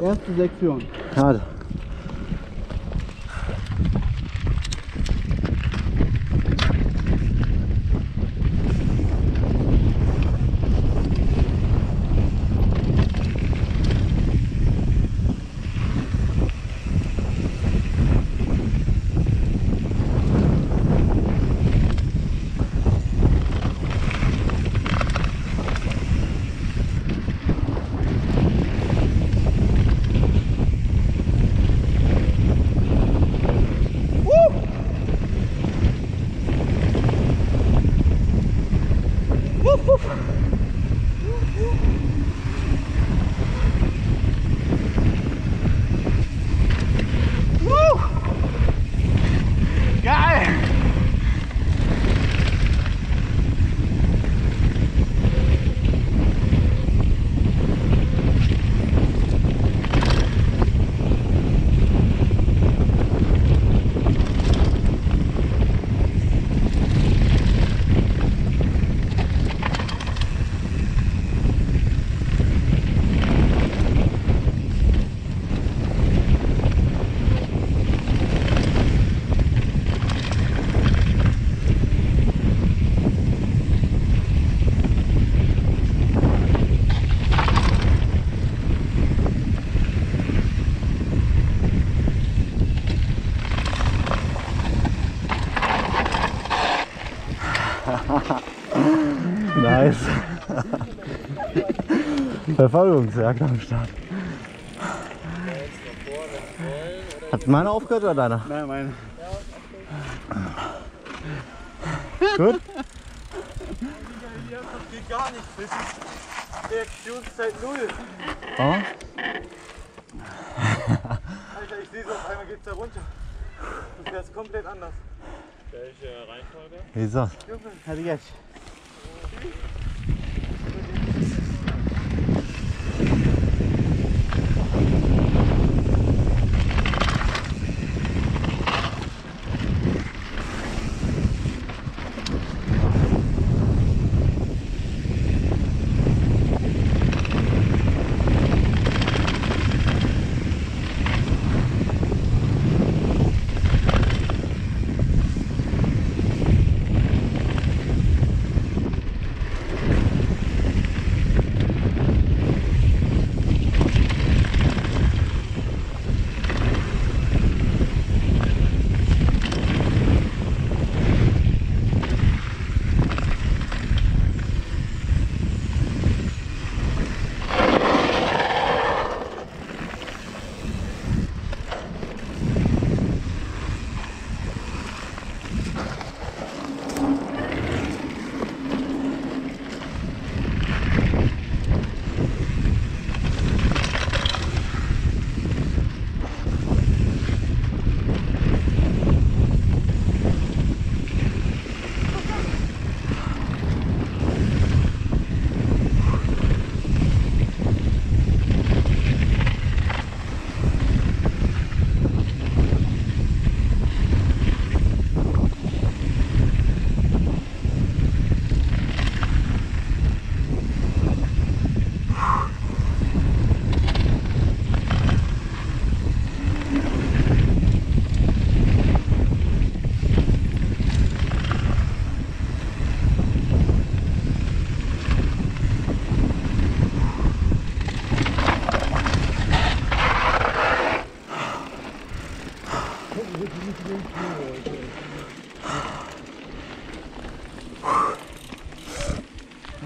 Erst Sektion. Schade. Verfolgungsjagd am Start. Hat meine aufgehört oder deiner? Nein, meine. Gut? Geht gar nicht. Das ist Reaktionszeit null. Oh. Alter, ich sehe es auf einmal geht's da runter. Das wäre komplett anders. Welche Reihenfolge? Wie ist das? Junge, hatte jetzt.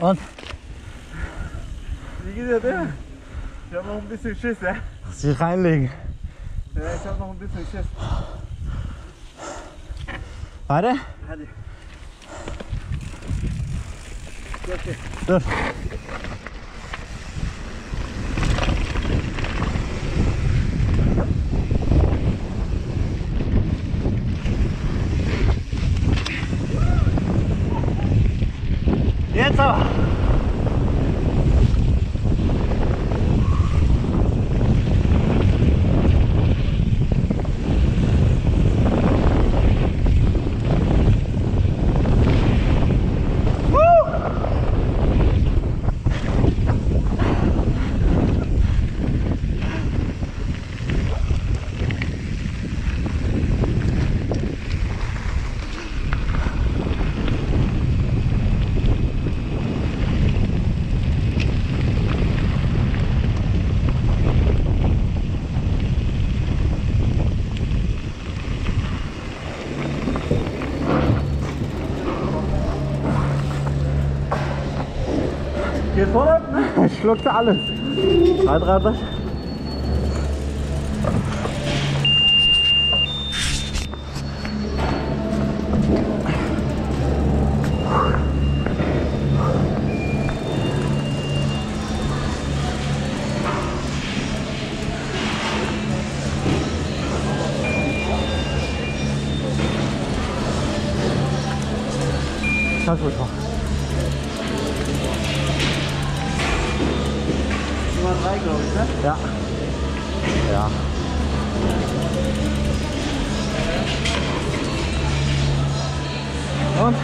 Und? Wie geht der? Ich hab noch ein bisschen Schiss, ja? Lass dich reinlegen. Ja, ich hab noch ein bisschen Schiss. Warte. Hatte. 三万 Jetzt aber. schluckt alles. Halt, halt, halt. Ganz gut. Nummer 3, glaube ich, ne? Ja. Ja. Und